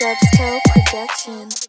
Dubstep Production.